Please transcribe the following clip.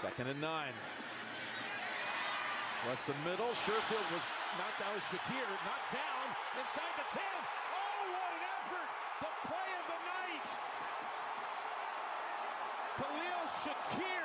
Second and nine. Plus the middle. Sherfield was knocked out. Shakir knocked down inside the 10. Oh, what an effort! The play of the night. Khalil Shakir.